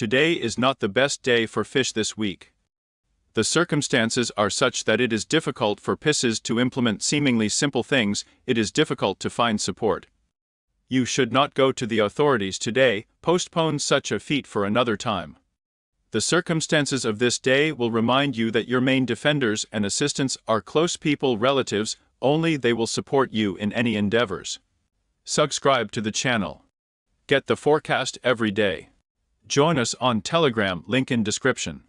today is not the best day for fish this week. The circumstances are such that it is difficult for Pisces to implement seemingly simple things, it is difficult to find support. You should not go to the authorities today, postpone such a feat for another time. The circumstances of this day will remind you that your main defenders and assistants are close people relatives, only they will support you in any endeavors. Subscribe to the channel. Get the forecast every day. Join us on Telegram link in description.